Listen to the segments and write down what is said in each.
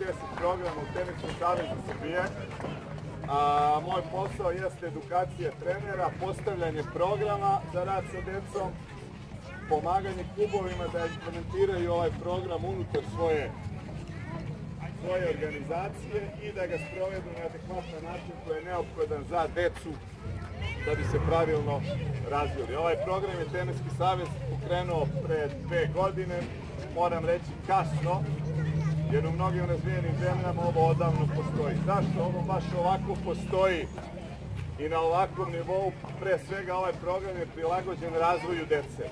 10 programa u Teniskom savezu Srbije. A, moj posao jeste edukacija trenera, postavljanje programa za rad sa decom, pomaganje klubovima da implementiraju ovaj program unutar svoje svoje organizacije i da ga sprovedu na adekvatan način koji je neophodan za decu da bi se pravilno razvili. Ovaj program je Teniski savez pokrenuo pre dve godine, moram reći kasno, jer u mnogim razvijenim zemljama ovo odavno postoji. Zašto ovo baš ovako postoji i na ovakvom nivou? Pre svega ovaj program je prilagođen razvoju dece.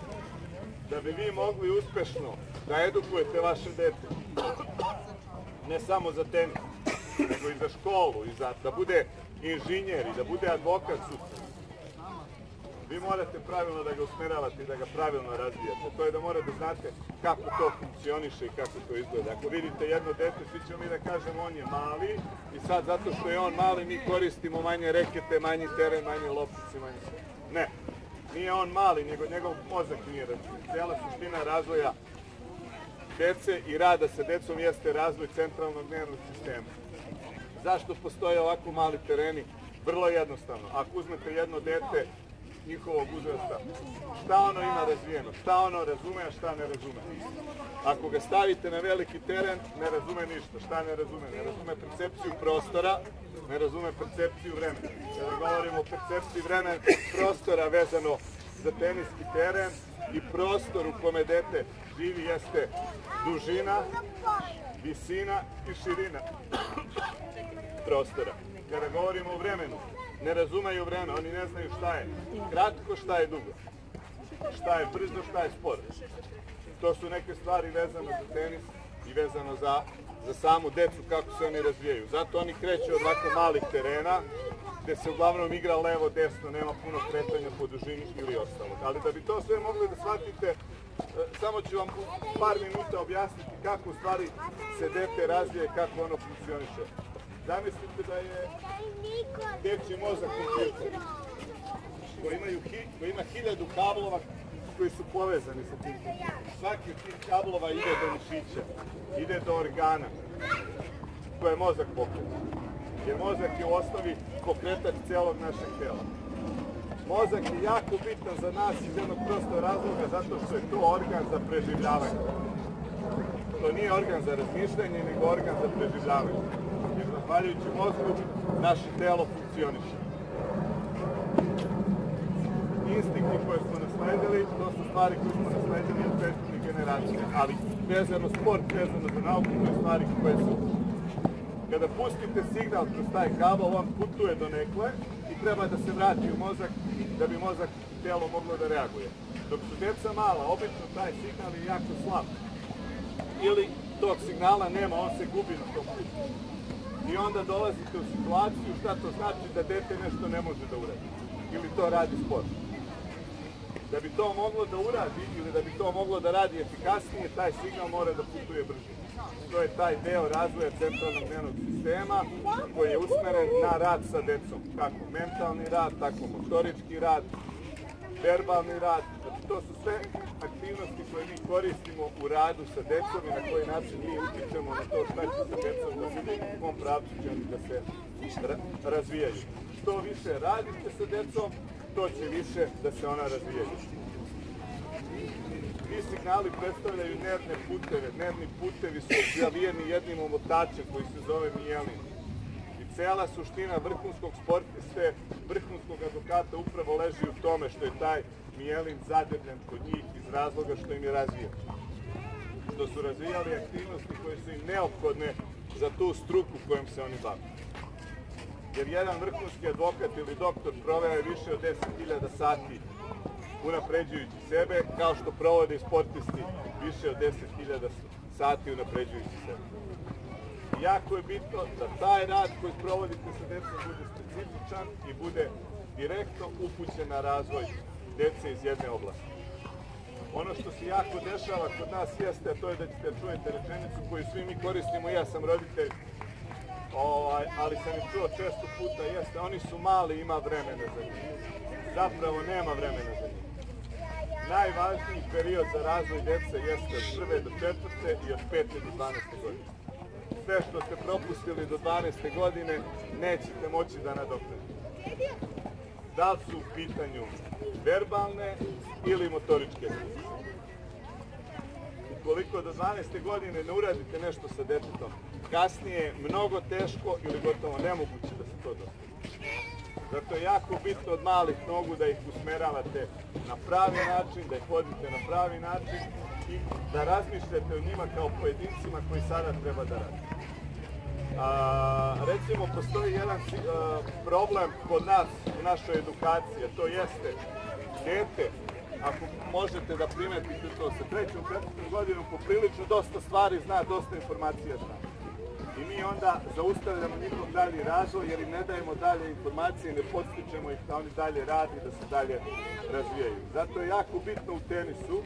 Da bi vi mogli uspešno da edukujete vaše dete, ne samo za tenis, nego i za školu, i za, da bude inženjer i da bude advokat sutra. Vi morate pravilno da ga usmeravate i da ga pravilno razvijate. To je da morate da znate kako to funkcioniše i kako to izgleda. Ako vidite jedno dete, svi ćemo mi da kažemo on je mali i sad zato što je on mali mi koristimo manje rekete, manji teren, manje loptice, manje sve. Ne, nije on mali, nego njegov mozak nije razvijen. Cijela suština razvoja dece i rada sa decom jeste razvoj centralnog nervnog sistema. Zašto postoje ovako mali tereni? Vrlo jednostavno. Ako uzmete jedno dete njihovog uzrasta, šta ono ima razvijeno, šta ono razume, a šta ne razume. Ako ga stavite na veliki teren, ne razume ništa. Šta ne razume? Ne razume percepciju prostora, ne razume percepciju vremena. Kada govorimo o percepciji vremena, prostora vezano za teniski teren i prostor u kome dete živi jeste dužina, visina i širina prostora. Kada govorimo o vremenu, ne razumeju vreme, oni ne znaju šta je kratko, šta je dugo, šta je brzo, šta je sporo. To su neke stvari vezane za tenis i vezano za, za samu decu, kako se oni razvijaju. Zato oni kreću od ovako malih terena, gde se uglavnom igra levo, desno, nema puno kretanja po dužini ili ostalo. Ali da bi to sve mogli da shvatite, e, samo ću vam par minuta objasniti kako u stvari se dete razvije kako ono funkcioniše. Zamislite da je dečji mozak kompjuter koji, imaju, koji ima hiljadu kablova koji su povezani sa tim. Svaki od tih kablova ide do mišića, ide do organa koje mozak pokreta. Jer mozak je u osnovi pokretač celog našeg tela. Mozak je jako bitan za nas iz jednog prostog razloga zato što je to organ za preživljavanje. To nije organ za razmišljanje, nego organ za preživljavanje. Zahvaljujući mozgu naše telo funkcioniše. Instinkti koje smo nasledili, to su stvari koje smo nasledili od prethodnih generacija. Ali vezano sport, vezano za nauku, to je stvari koje su kada pustite signal kroz taj kabel, on putuje do nekle i treba da se vrati u mozak da bi mozak i telo moglo da reaguje. Dok su deca mala, obično taj signal je jako slab. Ili tog signala nema, on se gubi na tom putu. I onda dolazite u situaciju šta to znači da dete nešto ne može da uradi. Ili to radi sport. Da bi to moglo da uradi ili da bi to moglo da radi efikasnije, taj signal mora da putuje brže. To je taj deo razvoja centralnog nervnog sistema koji je usmeren na rad sa decom. Kako mentalni rad, tako motorički rad, verbalni rad. Znači, to su sve aktivnosti koje mi koristimo u radu sa decom i na koji način mi utičemo na to šta će sa decom da bude u kom pravcu će oni da se ra razvijaju. Što više radite sa decom, to će više da se ona razvijaju. Ti signali predstavljaju nervne puteve. Nervni putevi su zavijeni jednim omotačem koji se zove mijelin. I cela suština vrhunskog sportiste, vrhunskog advokata upravo leži u tome što je taj mijelin zadebljen kod njih iz razloga što im je razvijen. Što su razvijali aktivnosti koje su im neophodne za tu struku kojom se oni bave. Jer jedan vrhunski advokat ili doktor proveo je više od 10.000 sati unapređujući sebe, kao što provode sportisti više od 10.000 sati unapređujući sebe. Jako je bitno da taj rad koji provodite sa decom bude specifičan i bude direktno upućen na razvoj dece iz jedne oblasti. Ono što se jako dešava kod nas jeste, a to je da ćete da čujete rečenicu koju svi mi koristimo, ja sam roditelj, ovaj, ali sam i čuo često puta, jeste, oni su mali, ima vremena za njih. Zapravo nema vremena za njih najvažniji period za razvoj dece jeste od prve do četvrte i od pete do 12. godine. Sve što ste propustili do 12. godine nećete moći da nadoknadite. Da li su u pitanju verbalne ili motoričke funkcije. Ukoliko do 12. godine ne uradite nešto sa detetom, kasnije je mnogo teško ili gotovo nemoguće da se to dostigne. Zato je jako bitno od malih nogu da ih usmeravate na pravi način, da ih vodite na pravi način da razmišljate o njima kao pojedincima koji sada treba da rade. A, recimo, postoji jedan a, problem kod nas u našoj edukaciji, to jeste dete, ako možete da primetite to sa trećom, četvrtom godinom, poprilično dosta stvari zna, dosta informacija zna. I mi onda zaustavljamo njihov dalji razvoj jer im ne dajemo dalje informacije, ne podstičemo ih da oni dalje radi, da se dalje razvijaju. Zato je jako bitno u tenisu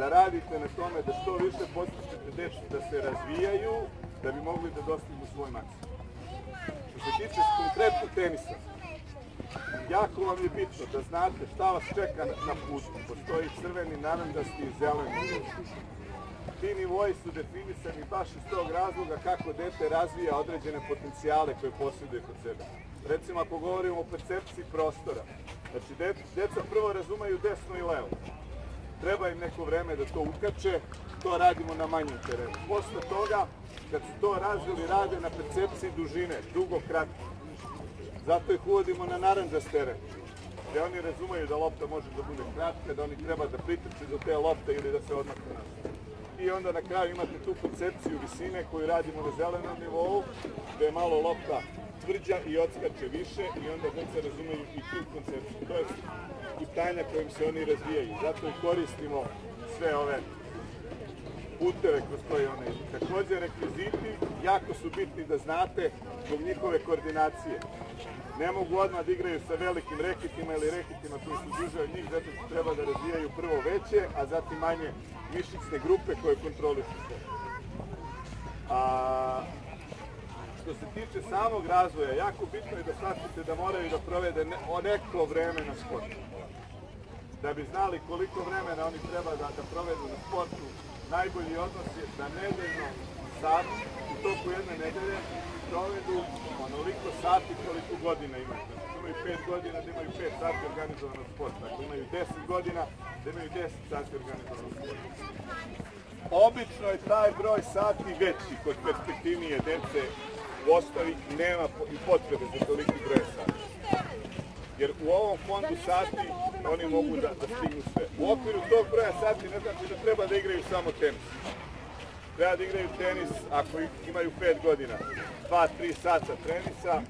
da radite na tome da što više podstičete decu da se razvijaju, da bi mogli da dostignu svoj maksimum. Što se tiče konkretno tenisa, jako vam je bitno da znate šta vas čeka na putu. Postoji crveni, narandasti i zeleni. Ti nivoji su definisani baš iz tog razloga kako dete razvija određene potencijale koje posjeduje kod sebe. Recimo, ako govorimo o percepciji prostora, znači deca prvo razumeju desno i levo. Treba im neko vreme da to ukače, to radimo na manjem terenu. Posle toga, kad su to razvili, rade na percepciji dužine, dugo, kratko. Zato ih uvodimo na naranđast teren, gde oni razumeju da lopta može da bude kratka, da oni treba da pritrče do te lopte ili da se odmakne nas. I onda na kraju imate tu koncepciju visine koju radimo na zelenom nivou, gde je malo lopta tvrđa i odskače više i onda deca razumeju i tu koncepciju. To je putanja kojim se oni razvijaju. Zato i koristimo sve ove puteve kroz koje one idu. Takođe, rekviziti jako su bitni da znate zbog njihove koordinacije. Ne mogu odmah da igraju sa velikim rekitima ili rekitima koji su duže od njih, zato što treba da razvijaju prvo veće, a zatim manje mišićne grupe koje kontrolišu sve. A, što se tiče samog razvoja, jako bitno je da shvatite da moraju da provede neko vreme na sportu. Da bi znali koliko vremena oni treba da, da provedu na sportu, najbolji odnos je da nedeljno sat u toku jedne nedelje provedu onoliko sati koliko godina imaju. Znači, imaju 5 godina da imaju 5 sati organizovanog sporta. Ako imaju 10 godina da imaju 10 sati organizovanog sporta. Obično je taj broj sati veći kod perspektivnije dece u osnovi nema potrebe za toliki broj sati. Jer u ovom fondu sati oni mogu da, da stignu sve. U okviru tog broja sati ne znači da treba da igraju samo tenis. Treba da igraju tenis ako imaju 5 godina. 2-3 sata tenisa,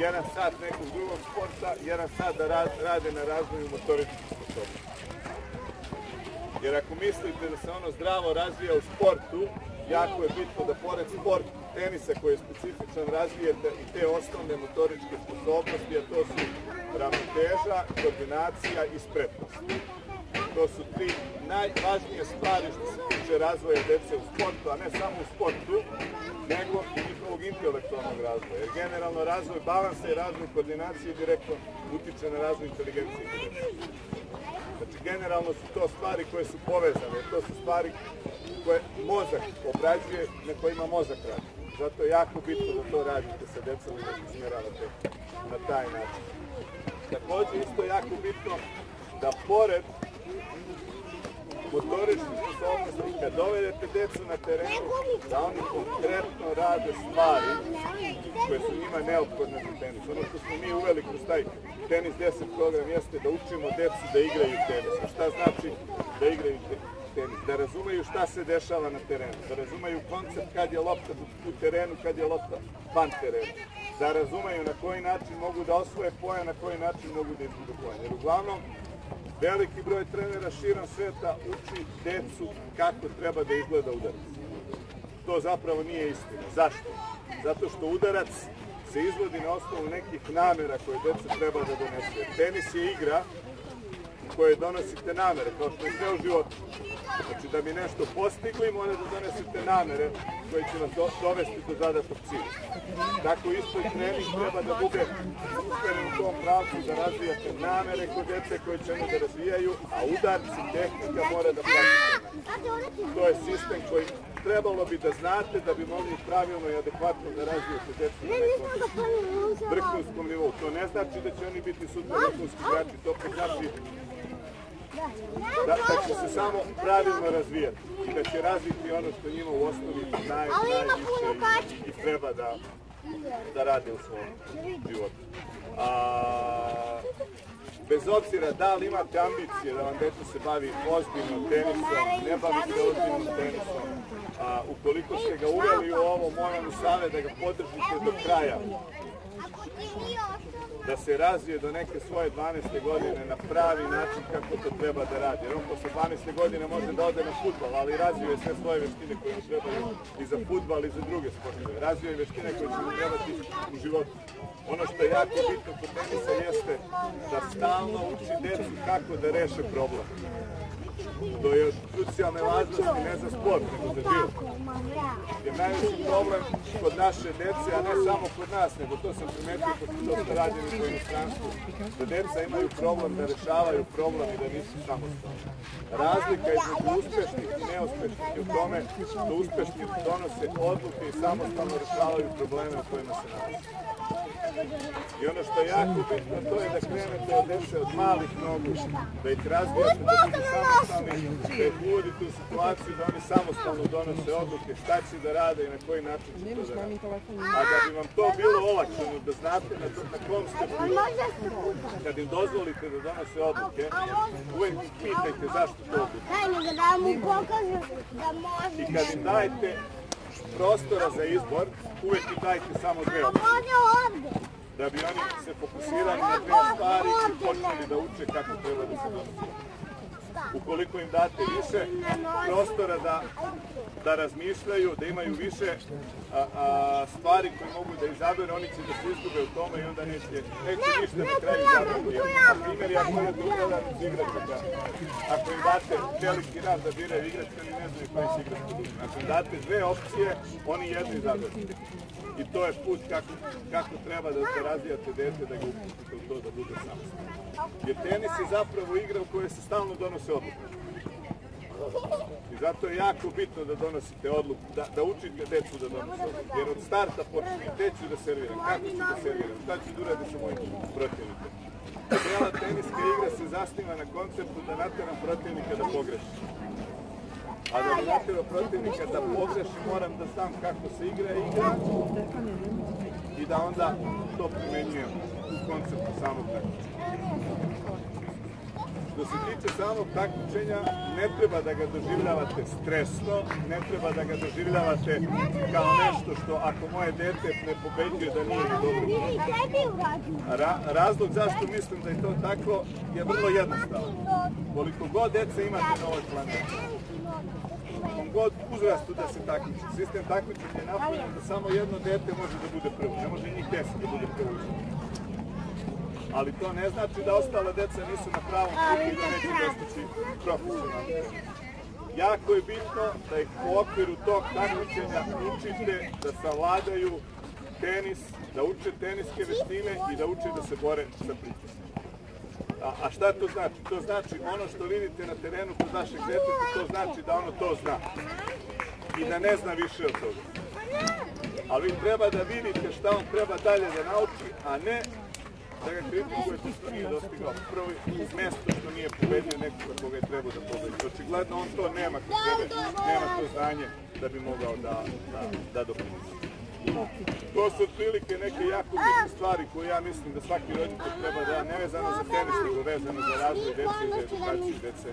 jedan sat nekog drugog sporta, jedan sat da rade na razvoju motoričkih sposobnosti. Jer ako mislite da se ono zdravo razvija u sportu, jako je bitno da pored sport tenisa koji je specifičan razvijete i te osnovne motoričke sposobnosti, a to su ravnoteža, koordinacija i spretnost. To su tri najvažnije stvari što se tiče razvoja dece u sportu, a ne samo u sportu, nego i njihovog intelektualnog razvoja. Jer generalno razvoj balansa i razvoj koordinacije direktno utiče na razvoj inteligencije. Znači, generalno su to stvari koje su povezane, to su stvari koje mozak obrađuje, na kojima mozak radi. Zato je jako bitno da to radite sa decom i da se smjeravate na taj način. Takođe, isto jako bitno da pored motoričnih sposobnosti, kad dovedete decu na terenu, da oni konkretno rade stvari koje su njima neophodne za tenis. Ono što smo mi uveli kroz taj tenis 10 program jeste da učimo decu da igraju tenis. Šta znači da igraju tenis? Da razumeju šta se dešava na terenu, da razumeju koncept kad je lopta u terenu, kad je lopta van terenu, da razumeju na koji način mogu da osvoje poja, na koji način mogu da izgudu poja. Jer uglavnom, veliki broj trenera širom sveta uči decu kako treba da izgleda udarac. To zapravo nije istina. Zašto? Zato što udarac se izvodi na osnovu nekih namera koje deca treba da donese. Tenis je igra u kojoj donosite namere, kao što je sve u životu. Znači da bi nešto postigli, mora da donesete namere koje će vas do, dovesti do zadatog cilja. Tako isto i trening treba da bude usmeren u tom pravcu da razvijate namere kod dece koje će da razvijaju, a udarci, tehnika mora da pratite. To je sistem koji trebalo bi da znate da bi mogli pravilno i adekvatno da razvijete decu na nekom vrhunskom nivou. To ne znači da će oni biti sutra vrhunski igrači, to znači da, da će se samo pravilno razvijati i da će razviti ono što njima u osnovi naj, najviše i, i treba da, da rade u svom životu. A, bez obzira da li imate ambicije da vam dete se bavi ozbiljno tenisom, ne bavi se ozbiljno tenisom, a, ukoliko ste ga uveli u ovo, moram vam savjet da ga podržite do kraja da se razvije do neke svoje 12. godine na pravi način kako to treba da radi. Jer on posle 12. godine može da ode na futbal, ali razvije sve svoje veštine koje mu trebaju i za futbal i za druge sportove. Razvije veštine koje će mu trebati u životu. Ono što je jako bitno kod tenisa jeste da stalno uči decu kako da reše problem. To je od krucijalne važnosti ne za sport, nego za život. Jer najveći problem kod naše dece, a ne samo kod nas, nego to sam primetio kod to što radim u inostranstvu, da deca imaju problem da rešavaju problem i da nisu samostalni. Razlika između uspešnih i neuspešnih je u tome da uspešni donose odluke i samostalno rešavaju probleme u kojima se nalaze. I ono što je jako bitno, to je da krenete od dece od malih nogu, da ih razvijate, da budu samostalni, ih uvodite u situaciju da oni samostalno donose odluke šta će da rade i na koji način će to da rade. A da bi vam to bilo olakšeno, da znate na, na kom ste kad im dozvolite da donose odluke, uvek pitajte zašto to odluke. da mu pokažu da može. I kad im dajete prostora za izbor, uvek im dajte samo dve ovde. Da bi oni se fokusirali na dve stvari i počeli da uče kako treba da se donose. Ukoliko im date više prostora da, da razmišljaju, da imaju više a, a, stvari koje mogu da izaberu, oni će da se izgube u tome i onda neće, neće ništa na kraju izabrati. Na primjer, ako imate upravljati iz igračaka, ako im date veliki rad da biraju igračka, oni ne znaju koji će igračka. Ako im date dve opcije, oni jednu izaberu. I to je put kako, kako treba da se razvijate dete, da ga upustite u to da bude samostalno. Jer tenis je zapravo igra u kojoj se stalno donose odluke. I zato je jako bitno da donosite odluku, da, da učite decu da donose odluke. Jer od starta počne, gde ću da serviram, kako ću da serviram, šta ću da uradim sa mojim protivnikom. Cijela teniska igra se zasniva na konceptu da nateram protivnika da pogreši. A da naterao protivnika da pogreši, moram da znam kako se igra igra i da onda to primenjujem u konceptu samog takmičenja. Što se tiče samog takmičenja, ne treba da ga doživljavate stresno, ne treba da ga doživljavate kao nešto što ako moje dete ne pobeđuje da nije dobro. Ra razlog zašto mislim da je to tako je vrlo jednostavan. Koliko god deca imate na ovoj planeti, god uzrastu da se takmiči. Sistem takmičenja je napravljen da samo jedno dete može da bude prvo, ne može njih deset da bude prvo ali to ne znači da ostala deca nisu na pravom putu i da neće dostići profesionalno. Jako je bitno da ih u okviru tog takmičenja učite da savladaju tenis, da uče teniske veštine i da uče da se bore sa pritiskom. A, a šta to znači? To znači ono što vidite na terenu kod vašeg deteta, to znači da ono to zna. I da ne zna više od toga. Ali vi treba da vidite šta on treba dalje da nauči, a ne da ga kritikujete što nije dostigao prvi mesto što nije pobedio nekoga koga je trebao da pobedi. Očigledno on to nema kod sebe, nema to znanje da bi mogao da, da, da doprinese. To su otprilike neke jako bitne stvari koje ja mislim da svaki roditelj treba da, ne vezano za tenis, nego vezano za razvoj dece i za edukaciju dece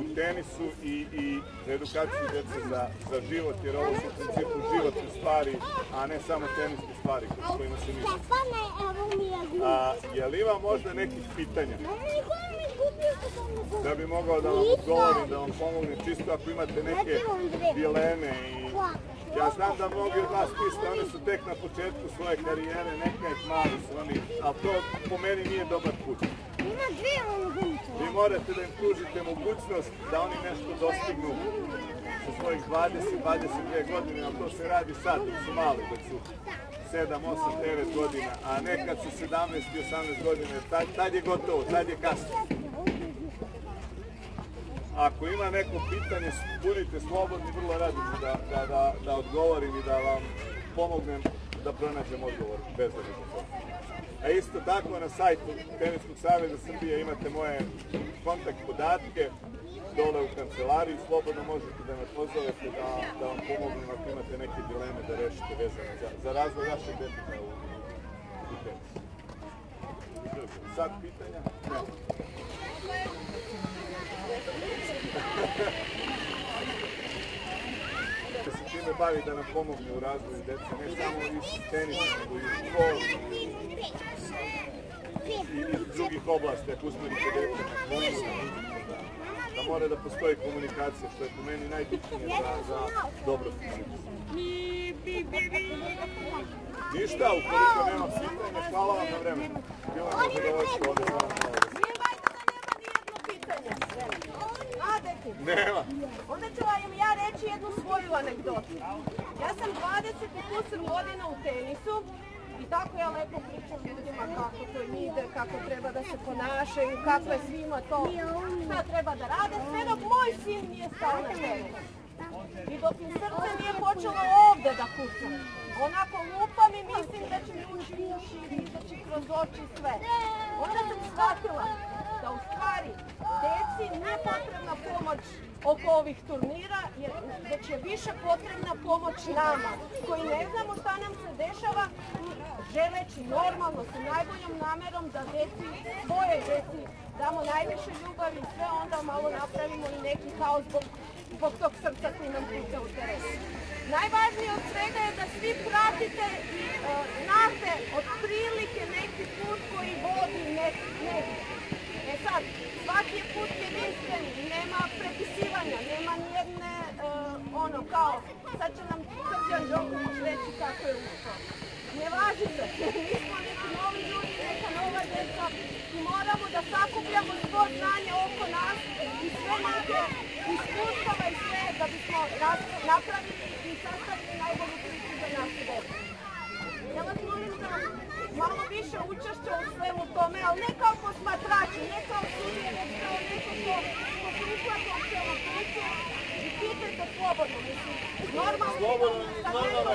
u tenisu i, i za edukaciju dece za, za život, jer ovo su u principu životne stvari, a ne samo teniske stvari s kojima se misli. A, je li ima možda nekih pitanja? Da bi mogao da vam odgovorim, da vam pomognem, čisto ako imate neke dileme i Ja znam da mnogi od vas misle, oni su tek na početku svoje karijere, neka ih mali su oni, ali to po meni nije dobar put. Vi morate da im pružite mogućnost da oni nešto dostignu sa svojih 20-22 godine, ali to se radi sad, dok su mali, dok su 7, 8, 9 godina, a nekad su 17 i 18 godina, tad, tad je gotovo, tad je kasno. Ako ima neko pitanje, budite slobodni, vrlo rado ću da, da, da, da odgovorim i da vam pomognem da pronađem odgovor bez da. A isto tako na sajtu Teniskog saveza Srbije imate moje kontakt podatke, dole u kancelariji, slobodno možete da me pozovete da, da vam pomognem ako imate neke dileme da rešite vezane za, za razvoj vašeg deteta u, u tenisu. Sad pitanja? Ne. da se time bavi da nam pomogne u razvoju dece, ne samo iz tenisa, nego i iz škola i iz drugih oblasti, ako usmerite dete na da, da mora da postoji komunikacija, što je po meni najbitnije za, za dobro funkcionisanje. Ništa, ukoliko nema pitanja, hvala vam na vremenu. Bilo je zadovoljstvo ovde deki, Nema. onda ću vam ja reći jednu svoju anegdotu. Ja sam 20 i kusur godina u tenisu i tako ja lepo pričam ljudima kako to ide, kako treba da se ponašaju, kako je svima to, šta treba da rade, sve dok moj sin nije stao na tenis. I dok mi srce nije počelo ovde da kuca. Onako lupam i mislim da će mi ući u uši, izaći kroz oči sve. Onda sam shvatila da u stvari deci nije potrebna pomoć oko ovih turnira, već je više potrebna pomoć nama, koji ne znamo šta nam se dešava, želeći normalno sa najboljom namerom da deci, svoje deci damo najviše ljubavi i sve onda malo napravimo i neki haos zbog, zbog tog srca koji nam kuca u terenu. Najvažnije od svega je da svi pratite i e, znate otprilike neki put koji vodi neki neki. E sad, svaki je put jedinstven, nema prepisivanja, nema nijedne, e, ono kao, sad će nam Srđan Đoković reći kako je ušao. Ne važi se, mi smo neki novi ljudi, neka nova djeca i moramo da sakupljamo svo znanje oko nas i sve neke iskustava i sve da bismo nas- napravili i sastavili najbolju priču za našu djecu. Ja vas molim da malo više učešća u svemu tome, ali ne kao posmatrači, ne kao sudije, već kao neko ko, ko se uplata u celu priču i pitajte slobodno. Normalno, Slobodno, da normalno.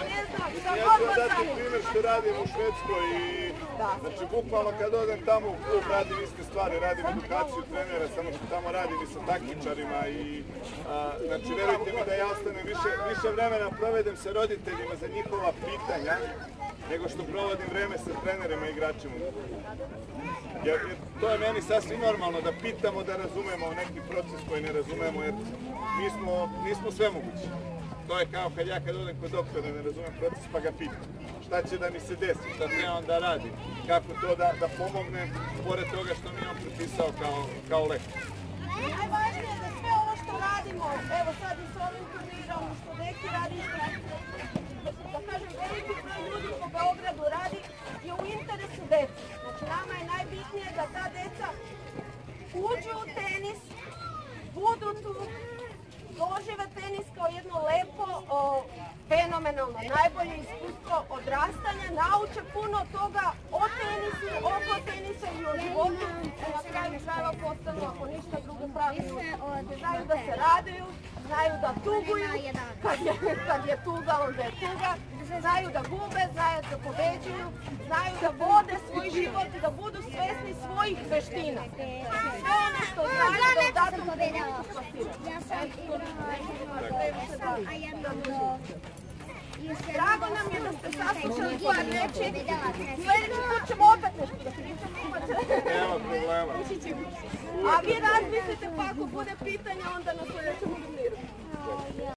da Ja ću dati što radim u Švedskoj i Da. znači bukvalno kad odem tamo u klub radim iste stvari, radim edukaciju trenera, samo što tamo radim i sa takmičarima i znači verujte mi da ja ostanem više, više vremena provedem sa roditeljima za njihova pitanja nego što provodim vreme sa trenerima i igračima. Jer, jer to je meni sasvim normalno da pitamo, da razumemo neki proces koji ne razumemo jer mi smo, nismo svemogući. To je kao kad ja kad odem kod doktora ne razumem proces pa ga pitam šta će da mi se desi, šta trebam da radim, kako to da, da pomognem pored toga što mi je on prepisao kao, kao lekar. Najvažnije je da sve ovo što radimo, evo sad i s ovim turnirom, što neki radi, što, broj ljudi po Beogradu radi, je u interesu dece. Znači nama je najbitnije da ta deca uđu u tenis, budu tu, dožive tenis kao jedno lepo, o, fenomenalno, najbolje iskustvo odrastanja, nauče puno toga o tenisu, oko tenisa i o životu, i na kraju krajeva postanu, ako ništa drugo pravilno, znaju da se raduju, znaju da tuguju, kad je, kad je tuga, onda je tuga, znaju da gube, znaju da pobeđuju, znaju da vode svoj život i da budu svesni svojih veština. Sve ono što znaju da u datom da- da. Drago nam je da ste saslušali par reči. Sljedeći put ćemo opet nešto da pričamo. Nema problema. A vi razmislite pa ako bude pitanja onda na sljedećem turniru.